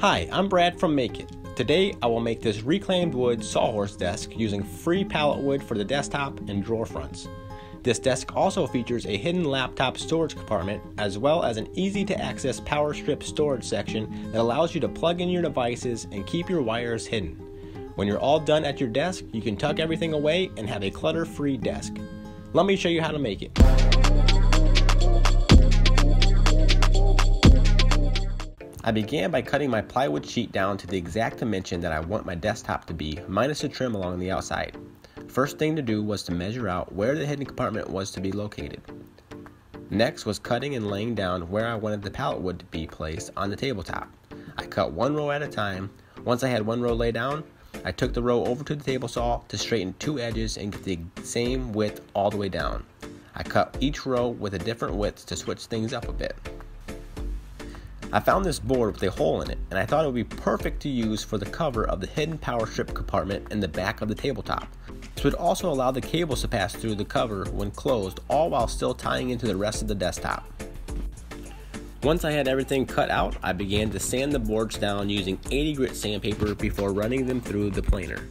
Hi, I'm Brad from Make It. Today I will make this reclaimed wood sawhorse desk using free pallet wood for the desktop and drawer fronts. This desk also features a hidden laptop storage compartment as well as an easy to access power strip storage section that allows you to plug in your devices and keep your wires hidden. When you're all done at your desk, you can tuck everything away and have a clutter free desk. Let me show you how to make it. I began by cutting my plywood sheet down to the exact dimension that I want my desktop to be, minus the trim along the outside. First thing to do was to measure out where the hidden compartment was to be located. Next was cutting and laying down where I wanted the pallet wood to be placed on the tabletop. I cut one row at a time. Once I had one row laid down, I took the row over to the table saw to straighten two edges and get the same width all the way down. I cut each row with a different width to switch things up a bit. I found this board with a hole in it, and I thought it would be perfect to use for the cover of the hidden power strip compartment in the back of the tabletop. This would also allow the cables to pass through the cover when closed, all while still tying into the rest of the desktop. Once I had everything cut out, I began to sand the boards down using 80 grit sandpaper before running them through the planer.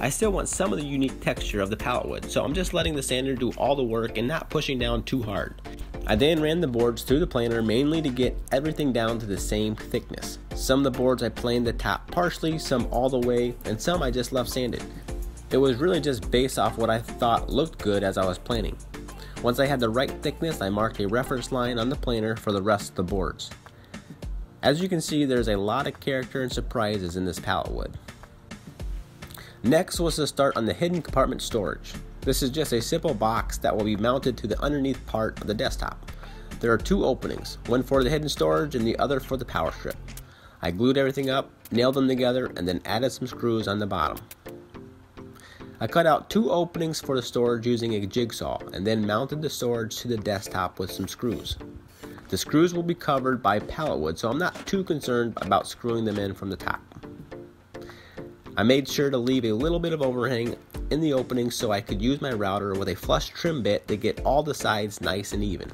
I still want some of the unique texture of the pallet wood, so I'm just letting the sander do all the work and not pushing down too hard. I then ran the boards through the planer mainly to get everything down to the same thickness. Some of the boards I planed the top partially, some all the way, and some I just left sanded. It was really just based off what I thought looked good as I was planing. Once I had the right thickness, I marked a reference line on the planer for the rest of the boards. As you can see, there's a lot of character and surprises in this pallet wood. Next was to start on the hidden compartment storage. This is just a simple box that will be mounted to the underneath part of the desktop. There are two openings, one for the hidden storage and the other for the power strip. I glued everything up, nailed them together, and then added some screws on the bottom. I cut out two openings for the storage using a jigsaw and then mounted the storage to the desktop with some screws. The screws will be covered by pallet wood, so I'm not too concerned about screwing them in from the top. I made sure to leave a little bit of overhang in the opening so I could use my router with a flush trim bit to get all the sides nice and even.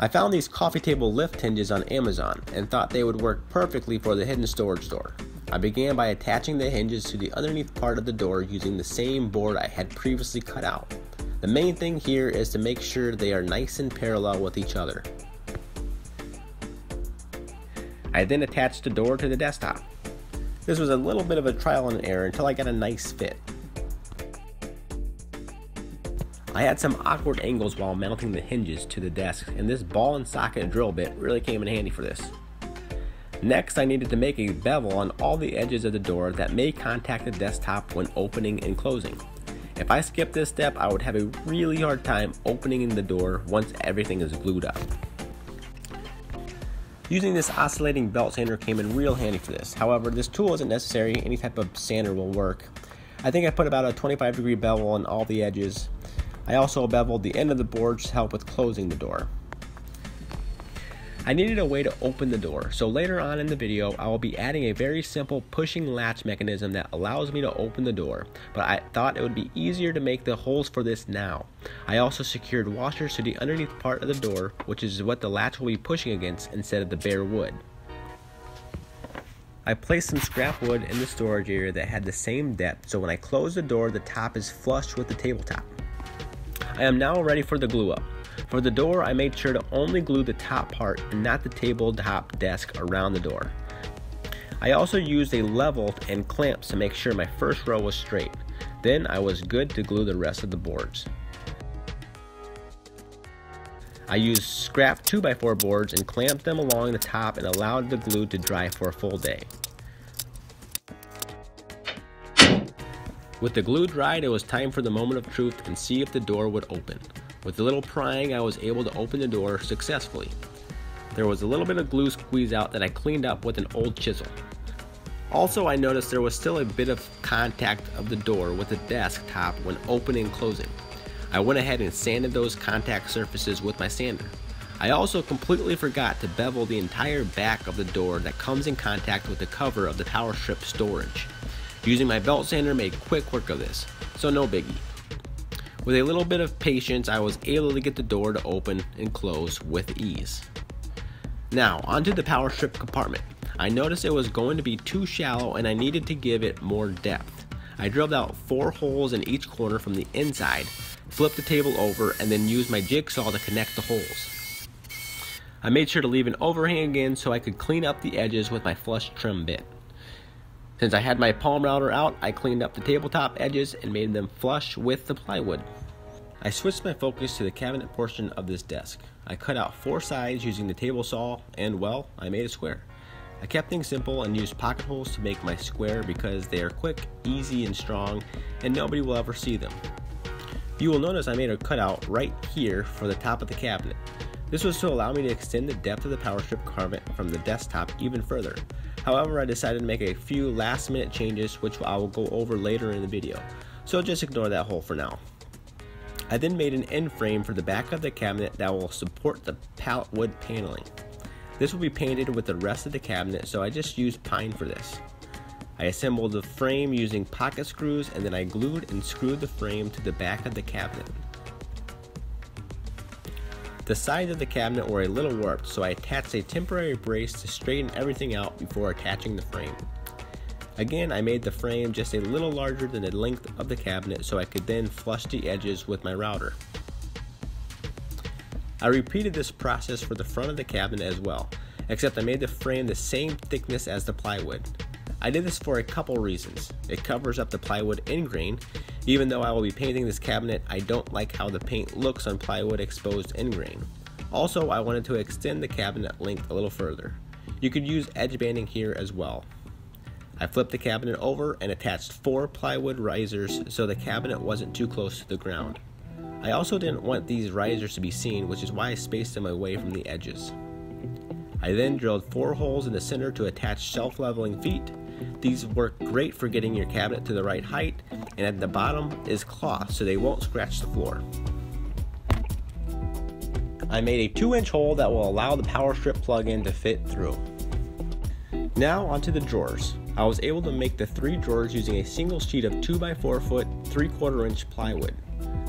I found these coffee table lift hinges on Amazon and thought they would work perfectly for the hidden storage door. I began by attaching the hinges to the underneath part of the door using the same board I had previously cut out. The main thing here is to make sure they are nice and parallel with each other. I then attached the door to the desktop. This was a little bit of a trial and error until I got a nice fit. I had some awkward angles while mounting the hinges to the desk, and this ball and socket drill bit really came in handy for this. Next, I needed to make a bevel on all the edges of the door that may contact the desktop when opening and closing. If I skip this step, I would have a really hard time opening the door once everything is glued up. Using this oscillating belt sander came in real handy for this. However, this tool isn't necessary, any type of sander will work. I think I put about a 25 degree bevel on all the edges. I also beveled the end of the board to help with closing the door. I needed a way to open the door, so later on in the video I will be adding a very simple pushing latch mechanism that allows me to open the door, but I thought it would be easier to make the holes for this now. I also secured washers to the underneath part of the door, which is what the latch will be pushing against instead of the bare wood. I placed some scrap wood in the storage area that had the same depth, so when I close the door the top is flush with the tabletop. I am now ready for the glue up. For the door, I made sure to only glue the top part and not the tabletop desk around the door. I also used a level and clamps to make sure my first row was straight. Then I was good to glue the rest of the boards. I used scrap 2x4 boards and clamped them along the top and allowed the glue to dry for a full day. With the glue dried, it was time for the moment of truth and see if the door would open. With a little prying, I was able to open the door successfully. There was a little bit of glue squeeze out that I cleaned up with an old chisel. Also, I noticed there was still a bit of contact of the door with the desk top when opening and closing. I went ahead and sanded those contact surfaces with my sander. I also completely forgot to bevel the entire back of the door that comes in contact with the cover of the power strip storage. Using my belt sander made quick work of this, so no biggie. With a little bit of patience, I was able to get the door to open and close with ease. Now, onto the power strip compartment. I noticed it was going to be too shallow and I needed to give it more depth. I drilled out four holes in each corner from the inside, flipped the table over, and then used my jigsaw to connect the holes. I made sure to leave an overhang again so I could clean up the edges with my flush trim bit. Since I had my palm router out, I cleaned up the tabletop edges and made them flush with the plywood. I switched my focus to the cabinet portion of this desk. I cut out four sides using the table saw and well, I made a square. I kept things simple and used pocket holes to make my square because they are quick, easy, and strong, and nobody will ever see them. You will notice I made a cutout right here for the top of the cabinet. This was to allow me to extend the depth of the power strip carpet from the desktop even further. However, I decided to make a few last minute changes which I will go over later in the video, so just ignore that hole for now. I then made an end frame for the back of the cabinet that will support the pallet wood paneling. This will be painted with the rest of the cabinet so I just used pine for this. I assembled the frame using pocket screws and then I glued and screwed the frame to the back of the cabinet. The sides of the cabinet were a little warped, so I attached a temporary brace to straighten everything out before attaching the frame. Again, I made the frame just a little larger than the length of the cabinet so I could then flush the edges with my router. I repeated this process for the front of the cabinet as well, except I made the frame the same thickness as the plywood. I did this for a couple reasons. It covers up the plywood end grain even though I will be painting this cabinet, I don't like how the paint looks on plywood exposed end grain. Also, I wanted to extend the cabinet length a little further. You could use edge banding here as well. I flipped the cabinet over and attached four plywood risers so the cabinet wasn't too close to the ground. I also didn't want these risers to be seen, which is why I spaced them away from the edges. I then drilled four holes in the center to attach shelf leveling feet these work great for getting your cabinet to the right height, and at the bottom is cloth so they won't scratch the floor. I made a 2 inch hole that will allow the power strip plug-in to fit through. Now onto the drawers. I was able to make the three drawers using a single sheet of 2x4 foot 3 quarter inch plywood.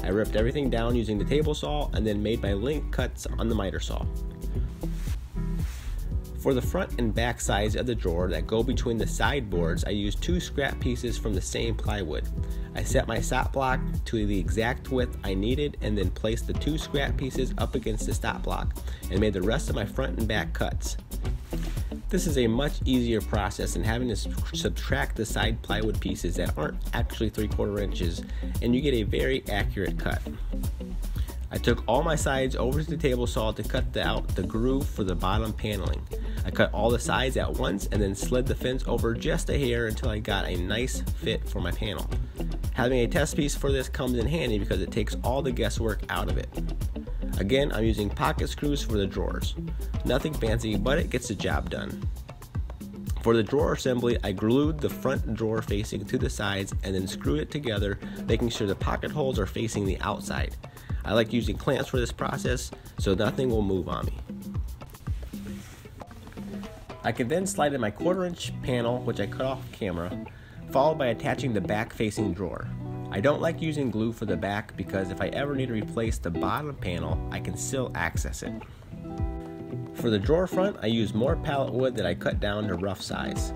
I ripped everything down using the table saw and then made my link cuts on the miter saw. For the front and back sides of the drawer that go between the sideboards, I used two scrap pieces from the same plywood. I set my stop block to the exact width I needed and then placed the two scrap pieces up against the stop block and made the rest of my front and back cuts. This is a much easier process than having to subtract the side plywood pieces that aren't actually 3 quarter inches and you get a very accurate cut. I took all my sides over to the table saw to cut out the groove for the bottom paneling. I cut all the sides at once and then slid the fence over just a hair until I got a nice fit for my panel. Having a test piece for this comes in handy because it takes all the guesswork out of it. Again, I'm using pocket screws for the drawers. Nothing fancy, but it gets the job done. For the drawer assembly, I glued the front drawer facing to the sides and then screwed it together, making sure the pocket holes are facing the outside. I like using clamps for this process so nothing will move on me. I can then slide in my quarter inch panel, which I cut off camera, followed by attaching the back facing drawer. I don't like using glue for the back because if I ever need to replace the bottom panel, I can still access it. For the drawer front, I used more pallet wood that I cut down to rough size.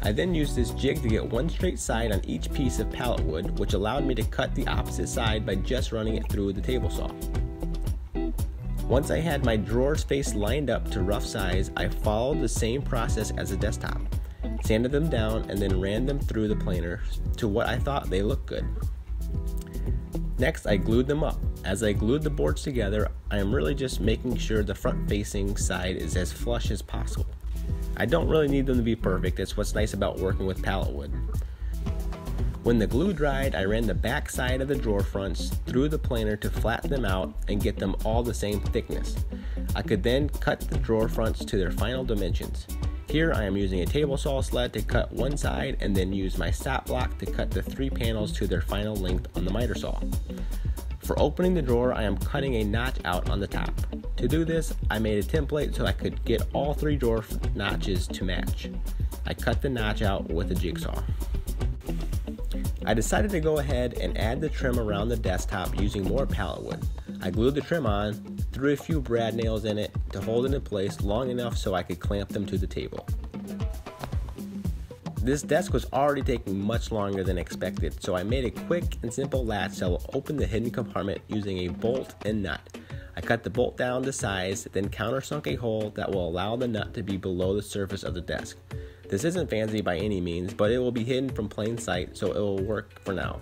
I then used this jig to get one straight side on each piece of pallet wood, which allowed me to cut the opposite side by just running it through the table saw. Once I had my drawers face lined up to rough size, I followed the same process as the desktop. Sanded them down and then ran them through the planer to what I thought they looked good. Next, I glued them up. As I glued the boards together, I am really just making sure the front facing side is as flush as possible. I don't really need them to be perfect, it's what's nice about working with pallet wood. When the glue dried, I ran the back side of the drawer fronts through the planer to flatten them out and get them all the same thickness. I could then cut the drawer fronts to their final dimensions. Here I am using a table saw sled to cut one side and then use my stop block to cut the three panels to their final length on the miter saw. For opening the drawer, I am cutting a notch out on the top. To do this, I made a template so I could get all three drawer notches to match. I cut the notch out with a jigsaw. I decided to go ahead and add the trim around the desktop using more pallet wood. I glued the trim on, threw a few brad nails in it to hold it in place long enough so I could clamp them to the table. This desk was already taking much longer than expected, so I made a quick and simple latch that will open the hidden compartment using a bolt and nut. I cut the bolt down to size, then countersunk a hole that will allow the nut to be below the surface of the desk. This isn't fancy by any means, but it will be hidden from plain sight, so it will work for now.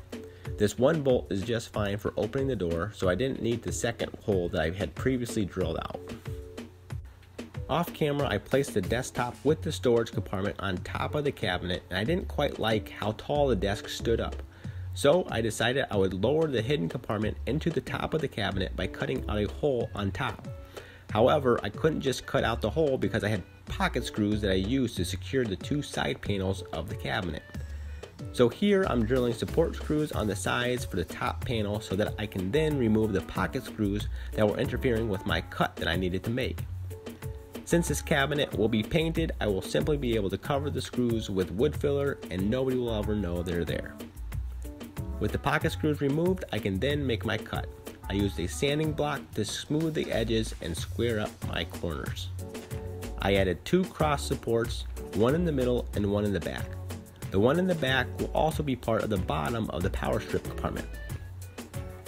This one bolt is just fine for opening the door, so I didn't need the second hole that I had previously drilled out. Off camera, I placed the desktop with the storage compartment on top of the cabinet, and I didn't quite like how tall the desk stood up. So I decided I would lower the hidden compartment into the top of the cabinet by cutting out a hole on top. However, I couldn't just cut out the hole because I had pocket screws that I used to secure the two side panels of the cabinet. So here I'm drilling support screws on the sides for the top panel so that I can then remove the pocket screws that were interfering with my cut that I needed to make. Since this cabinet will be painted, I will simply be able to cover the screws with wood filler and nobody will ever know they're there. With the pocket screws removed, I can then make my cut. I used a sanding block to smooth the edges and square up my corners. I added two cross supports, one in the middle and one in the back. The one in the back will also be part of the bottom of the power strip compartment.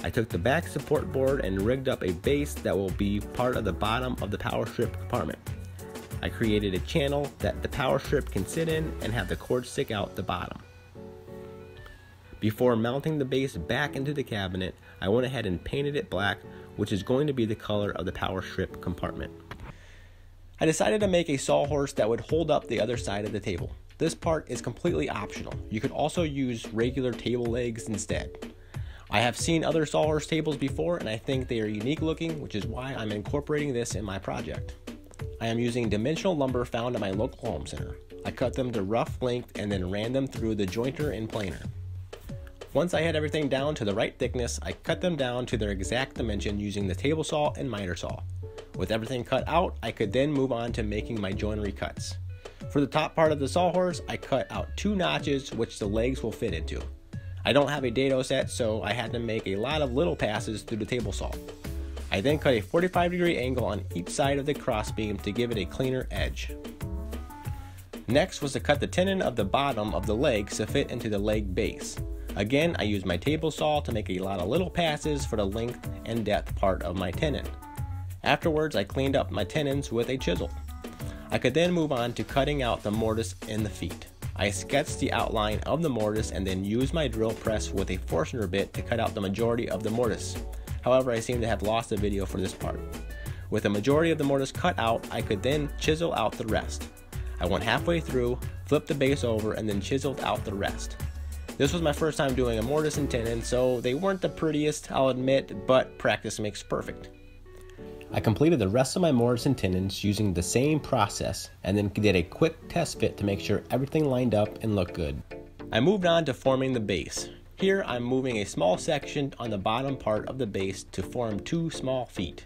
I took the back support board and rigged up a base that will be part of the bottom of the power strip compartment. I created a channel that the power strip can sit in and have the cord stick out the bottom. Before mounting the base back into the cabinet, I went ahead and painted it black, which is going to be the color of the power strip compartment. I decided to make a sawhorse that would hold up the other side of the table. This part is completely optional. You could also use regular table legs instead. I have seen other sawhorse tables before and I think they are unique looking, which is why I'm incorporating this in my project. I am using dimensional lumber found at my local home center. I cut them to rough length and then ran them through the jointer and planer. Once I had everything down to the right thickness, I cut them down to their exact dimension using the table saw and miter saw. With everything cut out, I could then move on to making my joinery cuts. For the top part of the sawhorse, I cut out two notches which the legs will fit into. I don't have a dado set, so I had to make a lot of little passes through the table saw. I then cut a 45 degree angle on each side of the crossbeam to give it a cleaner edge. Next was to cut the tenon of the bottom of the legs to fit into the leg base. Again, I used my table saw to make a lot of little passes for the length and depth part of my tenon. Afterwards, I cleaned up my tenons with a chisel. I could then move on to cutting out the mortise in the feet. I sketched the outline of the mortise and then used my drill press with a Forstner bit to cut out the majority of the mortise. However, I seem to have lost the video for this part. With the majority of the mortise cut out, I could then chisel out the rest. I went halfway through, flipped the base over, and then chiseled out the rest. This was my first time doing a mortise and tenon, so they weren't the prettiest, I'll admit, but practice makes perfect. I completed the rest of my mortise and tenons using the same process and then did a quick test fit to make sure everything lined up and looked good. I moved on to forming the base. Here I'm moving a small section on the bottom part of the base to form two small feet.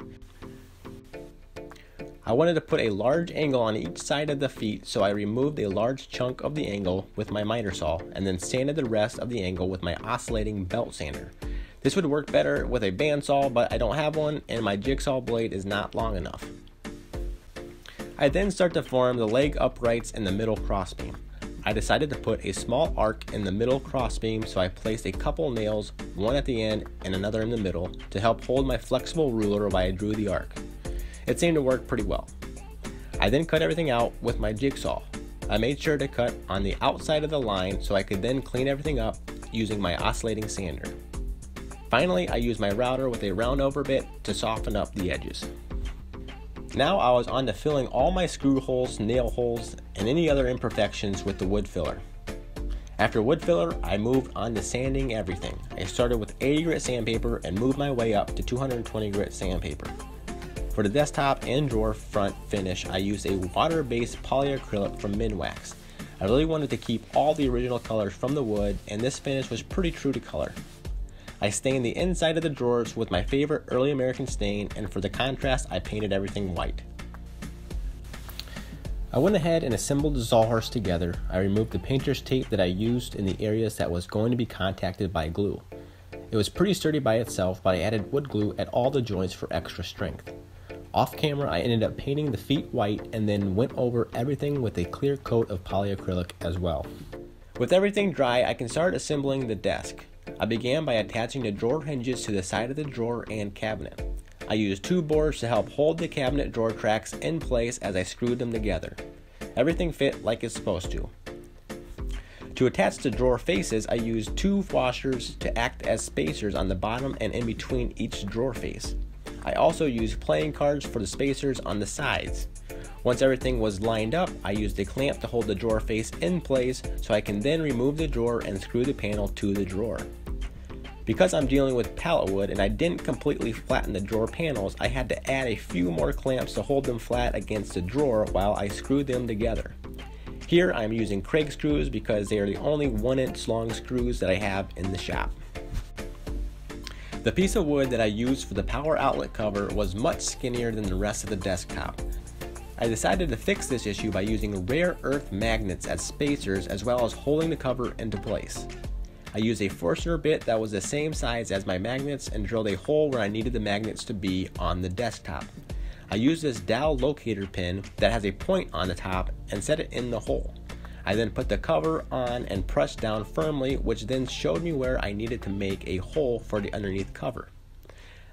I wanted to put a large angle on each side of the feet so I removed a large chunk of the angle with my miter saw and then sanded the rest of the angle with my oscillating belt sander. This would work better with a bandsaw, but I don't have one and my jigsaw blade is not long enough. I then start to form the leg uprights and the middle crossbeam. I decided to put a small arc in the middle crossbeam so I placed a couple nails, one at the end and another in the middle, to help hold my flexible ruler while I drew the arc. It seemed to work pretty well. I then cut everything out with my jigsaw. I made sure to cut on the outside of the line so I could then clean everything up using my oscillating sander. Finally, I used my router with a round over bit to soften up the edges. Now I was on to filling all my screw holes, nail holes, and any other imperfections with the wood filler. After wood filler, I moved on to sanding everything. I started with 80 grit sandpaper and moved my way up to 220 grit sandpaper. For the desktop and drawer front finish, I used a water-based polyacrylic from Minwax. I really wanted to keep all the original colors from the wood, and this finish was pretty true to color. I stained the inside of the drawers with my favorite early American stain, and for the contrast, I painted everything white. I went ahead and assembled the sawhorse together. I removed the painter's tape that I used in the areas that was going to be contacted by glue. It was pretty sturdy by itself, but I added wood glue at all the joints for extra strength. Off camera, I ended up painting the feet white and then went over everything with a clear coat of polyacrylic as well. With everything dry, I can start assembling the desk. I began by attaching the drawer hinges to the side of the drawer and cabinet. I used two boards to help hold the cabinet drawer tracks in place as I screwed them together. Everything fit like it's supposed to. To attach the drawer faces, I used two washers to act as spacers on the bottom and in between each drawer face. I also used playing cards for the spacers on the sides. Once everything was lined up, I used a clamp to hold the drawer face in place so I can then remove the drawer and screw the panel to the drawer. Because I'm dealing with pallet wood and I didn't completely flatten the drawer panels, I had to add a few more clamps to hold them flat against the drawer while I screwed them together. Here I'm using Kreg screws because they are the only 1 inch long screws that I have in the shop. The piece of wood that I used for the power outlet cover was much skinnier than the rest of the desktop. I decided to fix this issue by using rare earth magnets as spacers as well as holding the cover into place. I used a Forstner bit that was the same size as my magnets and drilled a hole where I needed the magnets to be on the desktop. I used this dowel locator pin that has a point on the top and set it in the hole. I then put the cover on and pressed down firmly, which then showed me where I needed to make a hole for the underneath cover.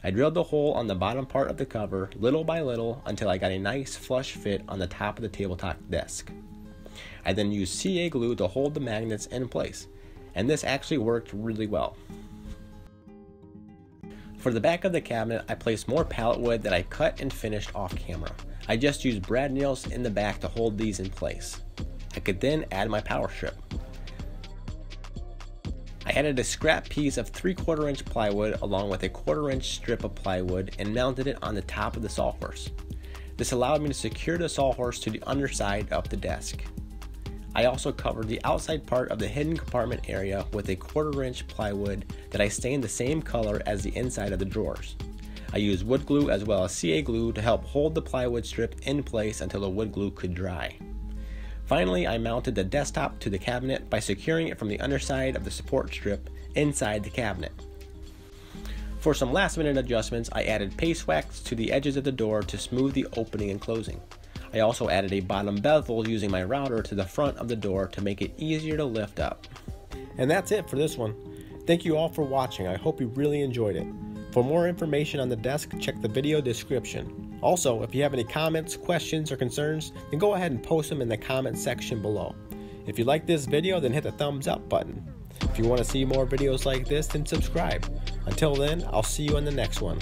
I drilled the hole on the bottom part of the cover little by little until I got a nice flush fit on the top of the tabletop desk. I then used CA glue to hold the magnets in place, and this actually worked really well. For the back of the cabinet, I placed more pallet wood that I cut and finished off camera. I just used brad nails in the back to hold these in place. I could then add my power strip. I added a scrap piece of 3 quarter inch plywood along with a quarter inch strip of plywood and mounted it on the top of the sawhorse. This allowed me to secure the sawhorse to the underside of the desk. I also covered the outside part of the hidden compartment area with a quarter inch plywood that I stained the same color as the inside of the drawers. I used wood glue as well as CA glue to help hold the plywood strip in place until the wood glue could dry. Finally, I mounted the desktop to the cabinet by securing it from the underside of the support strip inside the cabinet. For some last minute adjustments, I added paste wax to the edges of the door to smooth the opening and closing. I also added a bottom bevel using my router to the front of the door to make it easier to lift up. And that's it for this one. Thank you all for watching. I hope you really enjoyed it. For more information on the desk, check the video description. Also, if you have any comments, questions, or concerns, then go ahead and post them in the comment section below. If you like this video, then hit the thumbs up button. If you want to see more videos like this, then subscribe. Until then, I'll see you in the next one.